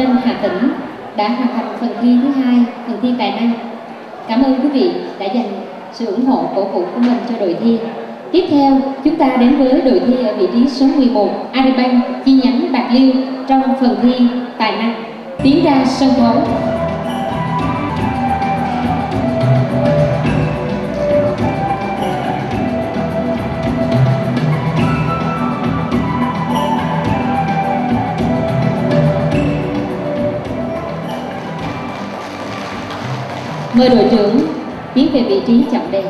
Ninh Hà Tĩnh đã hoàn thành phần thi thứ hai, phần thi tài năng. Cảm ơn quý vị đã dành sự ủng hộ cổ vũ của mình cho đội thi. Tiếp theo, chúng ta đến với đội thi ở vị trí số 11, Aribank chi nhánh Bạc Liêu trong phần thi tài năng. Tiến ra sân khấu. Mời đội trưởng tiến về vị trí chậm đề.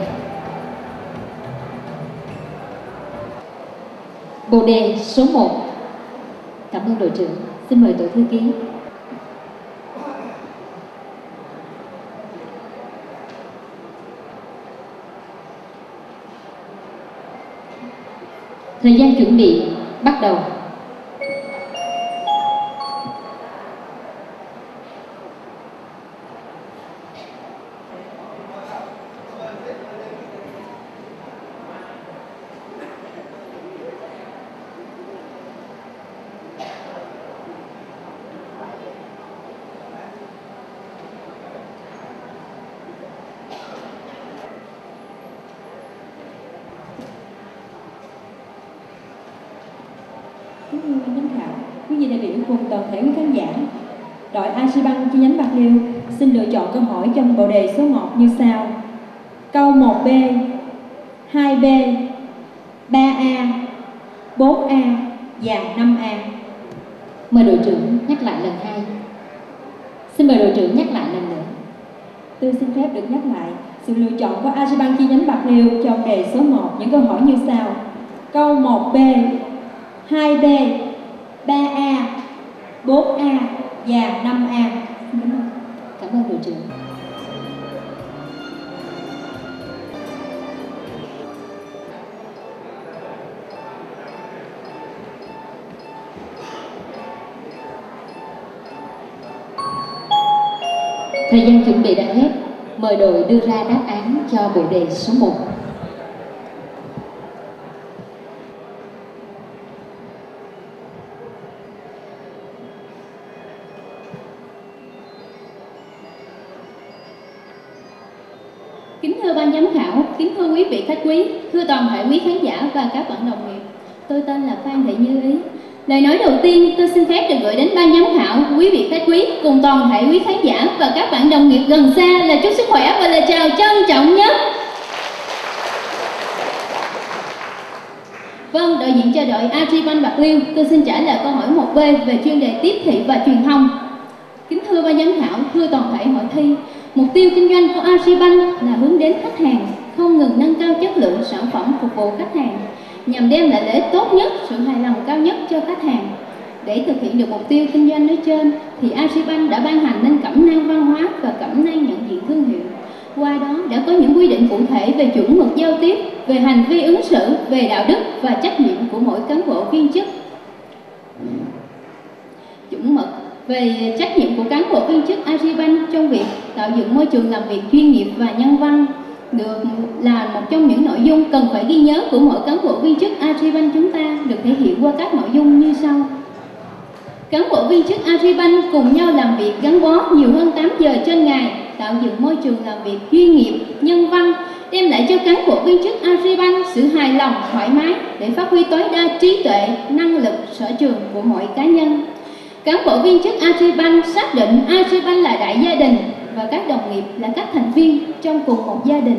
Bộ đề số 1. Cảm ơn đội trưởng. Xin mời tổ thư ký. Thời gian chuẩn bị bắt đầu. Kính ban giám khảo, quý vị đại biểu cùng toàn thể quý khán giả, đội Agribank chi nhánh Bạc Liêu xin lựa chọn câu hỏi trong bộ đề số 1 như sau. Câu 1B, 2B, 3A, 4A và 5A. Mời đội trưởng nhắc lại lần hai. Xin mời đội trưởng nhắc lại lần nữa. Tôi xin phép được nhắc lại sự lựa chọn của Agribank chi nhánh Bạc Liêu trong đề số 1 những câu hỏi như sau. Câu 1B, 2B, 3A, 4A và 5A. Cảm ơn đội trưởng. Thời gian chuẩn bị đã hết. Mời đội đưa ra đáp án cho bộ đề số 1. Kính thưa ban giám khảo, kính thưa quý vị khách quý, thưa toàn thể quý khán giả và các bạn đồng nghiệp. Tôi tên là Phan Thị Như Ý. Lời nói đầu tiên tôi xin phép được gửi đến ban giám khảo, quý vị khách quý cùng toàn thể quý khán giả và các bạn đồng nghiệp gần xa là chúc sức khỏe và lời chào trân trọng nhất. Vâng, đại diện cho đội Agribank Bạc Liêu, tôi xin trả lời câu hỏi 1B về chuyên đề tiếp thị và truyền thông. Kính thưa ban giám khảo, thưa toàn thể hội thi, mục tiêu kinh doanh của Agribank là hướng đến khách hàng, không ngừng nâng cao chất lượng sản phẩm phục vụ khách hàng, nhằm đem lại lợi ích tốt nhất, sự hài lòng cao nhất cho khách hàng. Để thực hiện được mục tiêu kinh doanh nói trên, thì Agribank đã ban hành nên cẩm nang văn hóa và cẩm nang nhận diện thương hiệu. Qua đó đã có những quy định cụ thể về chuẩn mực giao tiếp, về hành vi ứng xử, về đạo đức và trách nhiệm của mỗi cán bộ viên chức. Chuẩn mực về trách nhiệm của cán bộ viên chức Agribank trong việc tạo dựng môi trường làm việc chuyên nghiệp và nhân văn được là một trong những nội dung cần phải ghi nhớ của mỗi cán bộ viên chức Agribank chúng ta được thể hiện qua các nội dung như sau. Cán bộ viên chức Agribank cùng nhau làm việc gắn bó nhiều hơn 8 giờ trên ngày, tạo dựng môi trường làm việc chuyên nghiệp, nhân văn, đem lại cho cán bộ viên chức Agribank sự hài lòng, thoải mái để phát huy tối đa trí tuệ, năng lực, sở trường của mỗi cá nhân. Cán bộ viên chức Agribank xác định Agribank là đại gia đình và các đồng nghiệp là các thành viên trong cùng một gia đình.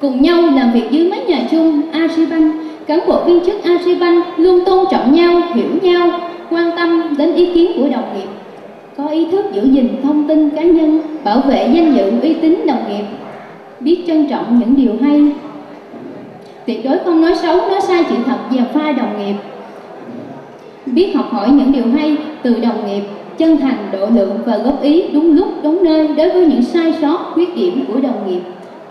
Cùng nhau làm việc dưới mái nhà chung Agribank, cán bộ viên chức Agribank luôn tôn trọng nhau, hiểu nhau, quan tâm đến ý kiến của đồng nghiệp, có ý thức giữ gìn thông tin cá nhân, bảo vệ danh dự uy tín đồng nghiệp, biết trân trọng những điều hay, tuyệt đối không nói xấu, nói sai sự thật và pha đồng nghiệp, biết học hỏi những điều hay từ đồng nghiệp, chân thành, độ lượng và góp ý đúng lúc, đúng nơi đối với những sai sót, khuyết điểm của đồng nghiệp,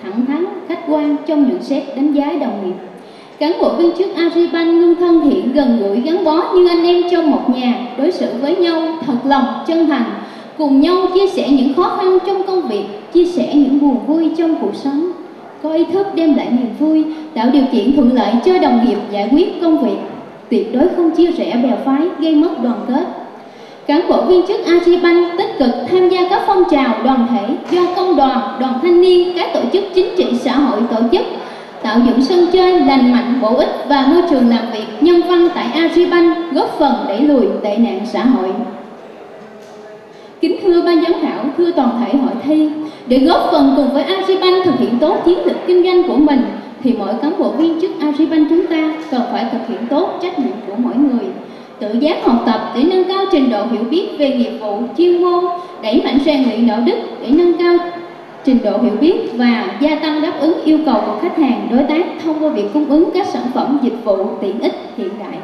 thẳng thắn, khách quan trong nhận xét đánh giá đồng nghiệp. Cán bộ viên chức Agribank luôn thân thiện, gần gũi, gắn bó như anh em trong một nhà, đối xử với nhau thật lòng, chân thành, cùng nhau chia sẻ những khó khăn trong công việc, chia sẻ những buồn vui trong cuộc sống. Có ý thức đem lại niềm vui, tạo điều kiện thuận lợi cho đồng nghiệp giải quyết công việc, tuyệt đối không chia rẽ bè phái, gây mất đoàn kết cán bộ viên chức Agribank tích cực tham gia các phong trào đoàn thể do công đoàn, đoàn thanh niên, các tổ chức chính trị xã hội tổ chức tạo dựng sân chơi lành mạnh, bổ ích và môi trường làm việc nhân văn tại Agribank góp phần đẩy lùi tệ nạn xã hội. Kính thưa ban giám khảo, thưa toàn thể hội thi, để góp phần cùng với Agribank thực hiện tốt chiến lược kinh doanh của mình, thì mỗi cán bộ viên chức Agribank chúng ta cần phải thực hiện tốt trách nhiệm của mỗi người tự giác học tập để nâng cao trình độ hiểu biết về nghiệp vụ, chuyên môn, đẩy mạnh rèn luyện đạo đức để nâng cao trình độ hiểu biết và gia tăng đáp ứng yêu cầu của khách hàng, đối tác thông qua việc cung ứng các sản phẩm, dịch vụ tiện ích hiện đại.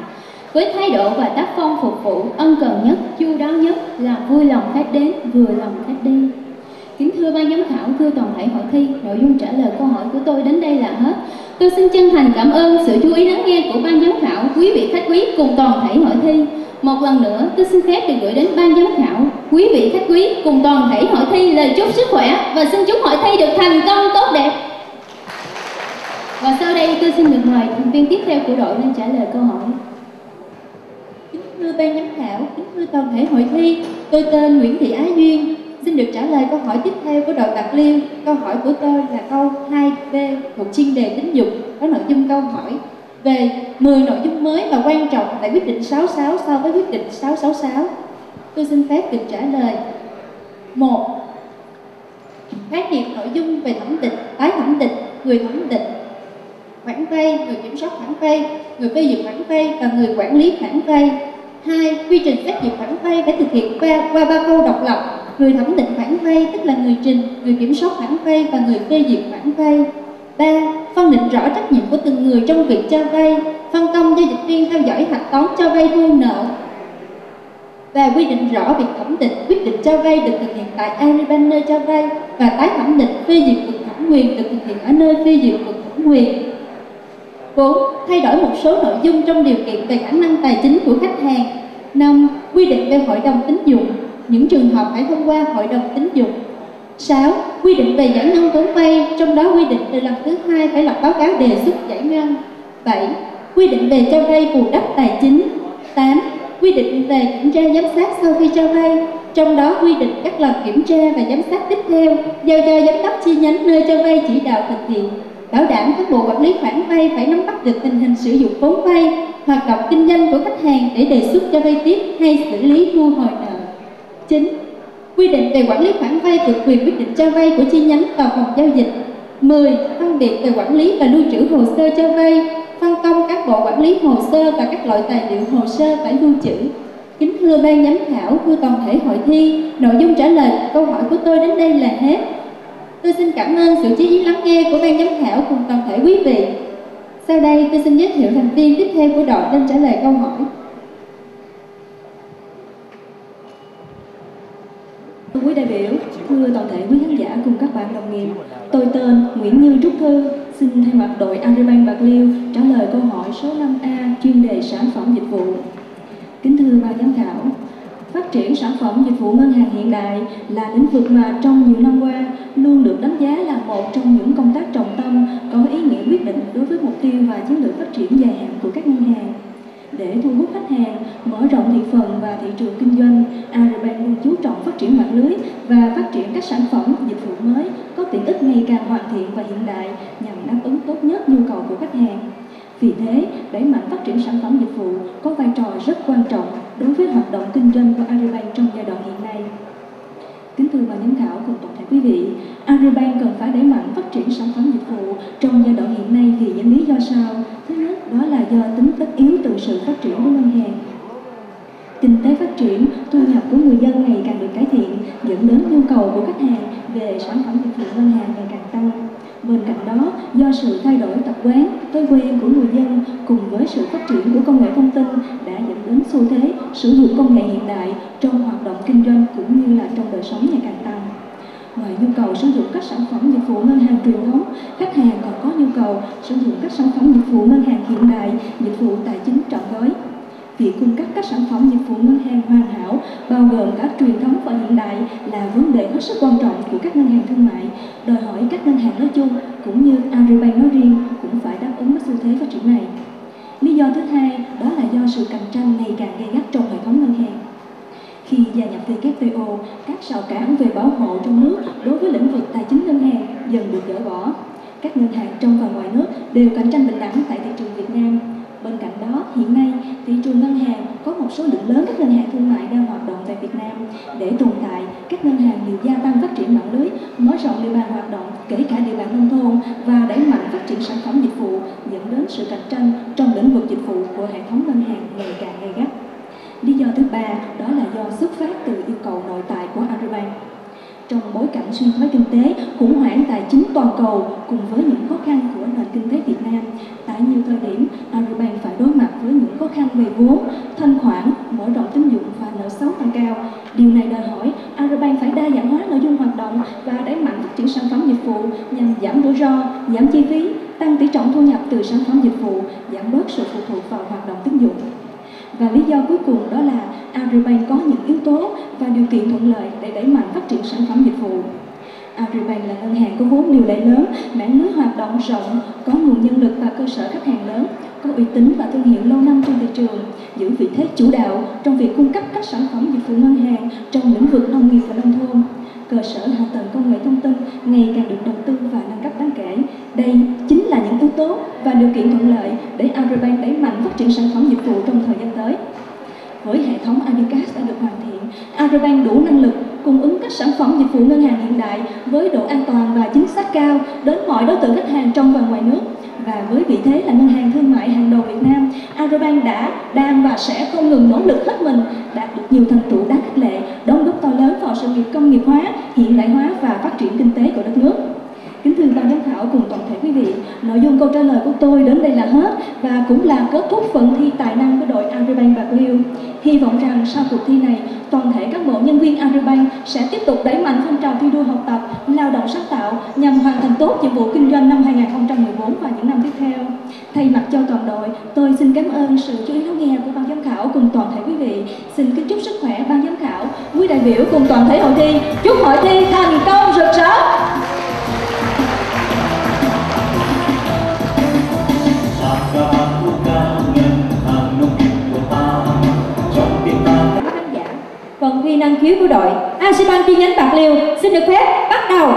Với thái độ và tác phong phục vụ ân cần nhất, chu đáo nhất là vui lòng khách đến, vừa lòng khách đi kính thưa ban giám khảo thưa toàn thể hội thi nội dung trả lời câu hỏi của tôi đến đây là hết Tôi xin chân thành cảm ơn sự chú ý lắng nghe của ban giám khảo, quý vị khách quý cùng toàn thể hội thi. Một lần nữa, tôi xin phép được gửi đến ban giám khảo, quý vị khách quý cùng toàn thể hội thi lời chúc sức khỏe và xin chúc hội thi được thành công tốt đẹp. Và sau đây tôi xin được mời thành viên tiếp theo của đội lên trả lời câu hỏi. Kính thưa ban giám khảo, kính thưa toàn thể hội thi, tôi tên Nguyễn Thị Ái Duyên, Xin được trả lời câu hỏi tiếp theo của đội Bạc Liêu. Câu hỏi của tôi là câu 2B thuộc chuyên đề tính dục. Có nội dung câu hỏi về 10 nội dung mới và quan trọng tại quyết định 66 so với quyết định 666. Tôi xin phép được trả lời. một Khái niệm nội dung về thẩm định, tái thẩm định, người thẩm định, khoản vay, người kiểm soát khoản vay, người phê duyệt khoản vay và người quản lý khoản vay. Hai, quy trình xét duyệt khoản vay phải thực hiện qua, qua ba câu độc lập người thẩm định khoản vay tức là người trình, người kiểm soát khoản vay và người phê duyệt khoản vay. 3. Phân định rõ trách nhiệm của từng người trong việc cho vay, phân công giao dịch viên theo dõi hạch toán cho vay thu nợ và quy định rõ việc thẩm định quyết định cho vay được thực hiện tại Agribank nơi cho vay và tái thẩm định phê duyệt vượt thẩm quyền được thực hiện ở nơi phê duyệt vượt thẩm quyền. 4. Thay đổi một số nội dung trong điều kiện về khả năng tài chính của khách hàng. 5. Quy định về hội đồng tín dụng những trường hợp phải thông qua hội đồng tín dụng 6. Quy định về giải ngân vốn vay, trong đó quy định từ lần thứ hai phải lập báo cáo đề xuất giải ngân. 7. Quy định về cho vay bù đắp tài chính. 8. Quy định về kiểm tra giám sát sau khi cho vay, trong đó quy định các lần kiểm tra và giám sát tiếp theo giao cho giám đốc chi nhánh nơi cho vay chỉ đạo thực hiện bảo đảm các bộ quản lý khoản vay phải nắm bắt được tình hình sử dụng vốn vay hoạt động kinh doanh của khách hàng để đề xuất cho vay tiếp hay xử lý thu hồi nợ 9. Quy định về quản lý khoản vay thuộc quyền quyết định cho vay của chi nhánh vào phòng giao dịch 10. Phân biệt về quản lý và lưu trữ hồ sơ cho vay phân công các bộ quản lý hồ sơ và các loại tài liệu hồ sơ phải lưu trữ Kính thưa ban giám khảo, thưa toàn thể hội thi, nội dung trả lời câu hỏi của tôi đến đây là hết. Tôi xin cảm ơn sự chú ý lắng nghe của ban giám khảo cùng toàn thể quý vị. Sau đây tôi xin giới thiệu thành viên tiếp theo của đội lên trả lời câu hỏi. Thưa quý đại biểu, thưa toàn thể quý khán giả cùng các bạn đồng nghiệp, tôi tên Nguyễn Như Trúc Thư, xin thay mặt đội Agribank Bạc Liêu trả lời câu hỏi số 5A chuyên đề sản phẩm dịch vụ. Kính thưa ban giám khảo, phát triển sản phẩm dịch vụ ngân hàng hiện đại là lĩnh vực mà trong nhiều năm qua luôn được đánh giá là một trong những công tác trọng tâm có ý nghĩa quyết định đối với mục tiêu và chiến lược phát triển dài hạn của các ngân hàng để thu hút khách hàng, mở rộng thị phần và thị trường kinh doanh, Agribank luôn chú trọng phát triển mạng lưới và phát triển các sản phẩm, dịch vụ mới có tiện ích ngày càng hoàn thiện và hiện đại nhằm đáp ứng tốt nhất nhu cầu của khách hàng. Vì thế, đẩy mạnh phát triển sản phẩm dịch vụ có vai trò rất quan trọng đối với hoạt động kinh doanh của Agribank trong giai đoạn hiện nay. Kính thưa ban giám khảo cùng toàn thể quý vị, Agribank cần phải đẩy mạnh phát triển sản phẩm dịch vụ trong giai đoạn hiện nay vì những lý do sau. Thứ nhất, đó là do tính tất yếu được sự phát triển của ngân hàng. Kinh tế phát triển, thu nhập của người dân ngày càng được cải thiện, dẫn đến nhu cầu của khách hàng về sản phẩm dịch vụ ngân hàng ngày càng tăng. Bên cạnh đó, do sự thay đổi tập quán, thói quen của người dân cùng với sự phát triển của công nghệ thông tin đã dẫn đến xu thế sử dụng công nghệ hiện đại trong hoạt động kinh doanh cũng như là trong đời sống ngày càng tăng. Ngoài nhu cầu sử dụng các sản phẩm dịch vụ ngân hàng truyền thống, khách hàng còn có nhu cầu sử dụng các sản phẩm dịch vụ ngân hàng hiện đại, dịch vụ tài chính trọn gói. Việc cung cấp các sản phẩm dịch vụ ngân hàng hoàn hảo, bao gồm cả truyền thống và hiện đại là vấn đề hết sức quan trọng của các ngân hàng thương mại, đòi hỏi các ngân hàng nói chung cũng như Agribank nói riêng cũng phải đáp ứng với xu thế phát triển này. Lý do thứ hai đó là do sự cạnh tranh ngày càng gay gắt trong hệ thống ngân gia nhập WTO, các rào cản về bảo hộ trong nước đối với lĩnh vực tài chính ngân hàng dần được dỡ bỏ. Các ngân hàng trong và ngoài nước đều cạnh tranh bình đẳng tại thị trường Việt Nam. Bên cạnh đó, hiện nay thị trường ngân hàng có một số lượng lớn các ngân hàng thương mại đang hoạt động tại Việt Nam. Để tồn tại, các ngân hàng đều gia tăng phát triển mạng lưới, mở rộng địa bàn hoạt động kể cả địa bàn nông thôn và đẩy mạnh phát triển sản phẩm dịch vụ dẫn đến sự cạnh tranh trong lĩnh vực dịch vụ của hệ thống ngân hàng ngày càng gay gắt. Lý do thứ ba đó là do xuất phát từ yêu cầu nội tại của Agribank. Trong bối cảnh suy thoái kinh tế, khủng hoảng tài chính toàn cầu cùng với những khó khăn của nền kinh tế Việt Nam, tại nhiều thời điểm Agribank phải đối mặt với những khó khăn về vốn, thanh khoản, mở rộng tín dụng và nợ xấu tăng cao. Điều này đòi hỏi Agribank phải đa dạng hóa nội dung hoạt động và đẩy mạnh phát triển sản phẩm dịch vụ nhằm giảm rủi ro, giảm chi phí, tăng tỷ trọng thu nhập từ sản phẩm dịch vụ, giảm bớt sự phụ thuộc vào hoạt động tín dụng. Và lý do cuối cùng đó là Agribank có những yếu tố và điều kiện thuận lợi để đẩy mạnh phát triển sản phẩm dịch vụ. Agribank là ngân hàng có vốn điều lệ lớn, mạng lưới hoạt động rộng, có nguồn nhân lực và cơ sở khách hàng lớn, có uy tín và thương hiệu lâu năm trên thị trường, giữ vị thế chủ đạo trong việc cung cấp các sản phẩm dịch vụ ngân hàng trong lĩnh vực nông nghiệp và nông thôn. Cơ sở hạ tầng công nghệ thông tin ngày càng được đầu tư và nâng cấp đáng kể. Đây chính là những yếu tố và điều kiện thuận lợi để Agribank đẩy mạnh phát triển sản phẩm dịch vụ trong thời gian tới. Với hệ thống Adicas đã được hoàn thiện, Agribank đủ năng lực cung ứng các sản phẩm dịch vụ ngân hàng hiện đại với độ an toàn và chính xác cao đến mọi đối tượng khách hàng trong và ngoài nước. Và với vị thế là ngân hàng thương mại hàng đầu Việt Nam, Agribank đã, đang và sẽ không ngừng nỗ lực hết mình đạt được nhiều thành tựu đáng khích lệ, đóng góp to lớn vào sự nghiệp công nghiệp hóa, hiện đại hóa và phát triển kinh tế của đất nước. Kính thưa ban giám khảo cùng toàn thể quý vị, nội dung câu trả lời của tôi đến đây là hết và cũng là kết thúc phần thi tài năng của đội Agribank Bạc Liêu. Hy vọng rằng sau cuộc thi này, toàn thể các bộ nhân viên Agribank sẽ tiếp tục đẩy mạnh phong trào thi đua học tập, lao động sáng tạo nhằm hoàn thành tốt nhiệm vụ kinh doanh năm 2014 và những năm tiếp theo. Thay mặt cho toàn đội, tôi xin cảm ơn sự chú ý lắng nghe của ban giám khảo cùng toàn thể quý vị. Xin kính chúc sức khỏe ban giám khảo, quý đại biểu cùng toàn thể hội thi. Chúc hội thi thành công rực rỡ. Năng khiếu của đội Asiban chi nhánh Bạc Liêu xin được phép bắt đầu.